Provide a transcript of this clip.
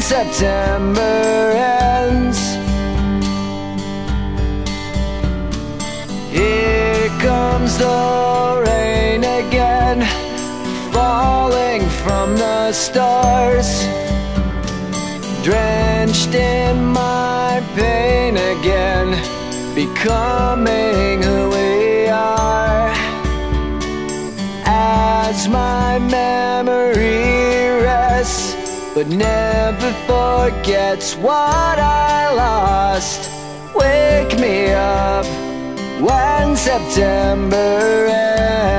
September ends. Here comes the rain again, falling from the stars, drenched in my pain again, becoming who we are. As my memory rests, but never forgets what I lost. Wake me up when September ends.